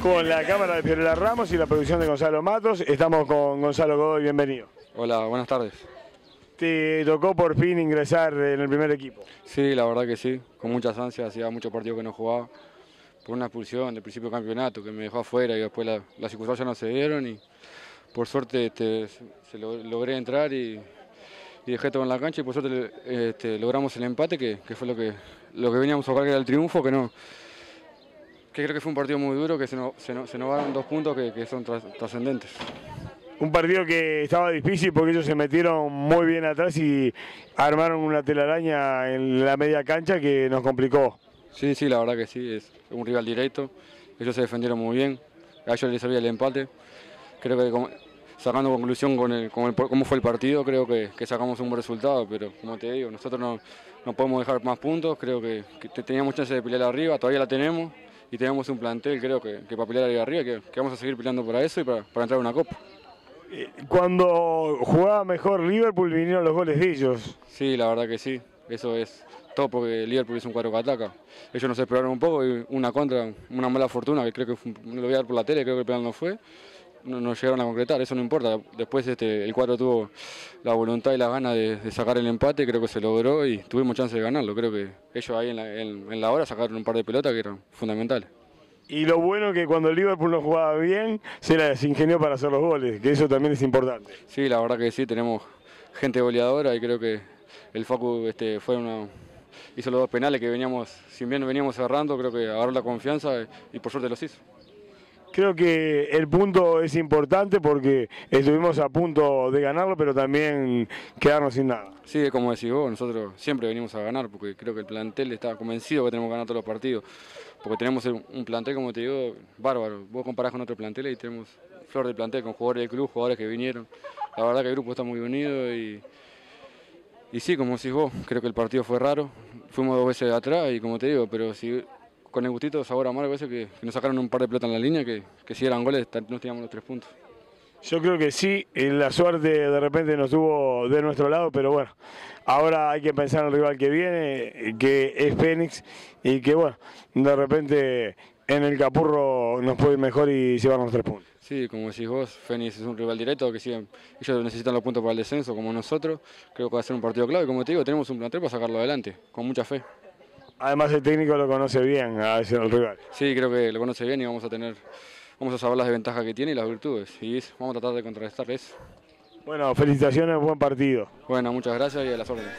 Con la cámara de Fiorella Ramos y la producción de Gonzalo Matos, estamos con Gonzalo Godoy, bienvenido. Hola, buenas tardes. ¿Te tocó por fin ingresar en el primer equipo? Sí, la verdad que sí, con muchas ansias, hacía muchos partidos que no jugaba, por una expulsión del principio del campeonato que me dejó afuera y después la- las circunstancias no se dieron y por suerte este, se lo- logré entrar y, y dejé todo en la cancha y por suerte este, logramos el empate que, que fue lo que, lo que veníamos a buscar que era el triunfo, que no que creo que fue un partido muy duro, que se nos, se nos, se nos van dos puntos que, que son tras- trascendentes. Un partido que estaba difícil porque ellos se metieron muy bien atrás y armaron una telaraña en la media cancha que nos complicó. Sí, sí, la verdad que sí, es un rival directo. Ellos se defendieron muy bien, a ellos les servía el empate. Creo que como- sacando conclusión con, el, con el- cómo fue el partido, creo que, que sacamos un buen resultado, pero como te digo, nosotros no, no podemos dejar más puntos, creo que, que te- teníamos chance de pelear arriba, todavía la tenemos y tenemos un plantel, creo que, que para pelear ahí arriba, que, que vamos a seguir peleando para eso y para, para entrar a una copa. Cuando jugaba mejor Liverpool vinieron los goles de ellos. Sí, la verdad que sí. Eso es todo porque Liverpool es un cuadro que ataca. Ellos nos esperaron un poco y una contra, una mala fortuna, que creo que fue- lo voy a dar por la tele, creo que el penal no fue. No, no llegaron a concretar, eso no importa. Después este, el cuadro tuvo la voluntad y la gana de, de sacar el empate, creo que se logró y tuvimos chance de ganarlo. Creo que ellos ahí en la, en- en la hora sacaron un par de pelotas que eran fundamentales. Y lo bueno que cuando el Liverpool no jugaba bien, se las ingenió para hacer los goles, que eso también es importante. Sí, la verdad que sí, tenemos gente goleadora y creo que el Facu este, fue una, hizo los dos penales que veníamos, si bien veníamos cerrando, creo que agarró la confianza y por suerte los hizo. Creo que el punto es importante porque estuvimos a punto de ganarlo, pero también quedarnos sin nada. Sí, como decís vos, nosotros siempre venimos a ganar porque creo que el plantel está convencido que tenemos que ganar todos los partidos. Porque tenemos un plantel, como te digo, bárbaro. Vos comparás con otro plantel y tenemos flor de plantel con jugadores del club, jugadores que vinieron. La verdad que el grupo está muy unido y, y sí, como decís vos, creo que el partido fue raro. Fuimos dos veces atrás y como te digo, pero si con el gustito sabor amargo ese que, que nos sacaron un par de pelotas en la línea, que, que si eran goles no teníamos los tres puntos. Yo creo que sí, y la suerte de repente nos tuvo de nuestro lado, pero bueno, ahora hay que pensar en el rival que viene, que es Fénix, y que bueno, de repente en el Capurro nos puede ir mejor y llevarnos tres puntos. Sí, como decís vos, Fénix es un rival directo que siguen, ellos necesitan los puntos para el descenso como nosotros. Creo que va a ser un partido clave. Como te digo, tenemos un plantel para sacarlo adelante, con mucha fe. Además el técnico lo conoce bien a ese el rival. Sí, creo que lo conoce bien y vamos a tener, vamos a saber las desventajas que tiene y las virtudes. Y vamos a tratar de contrarrestar eso. Bueno, felicitaciones, buen partido. Bueno, muchas gracias y a las órdenes.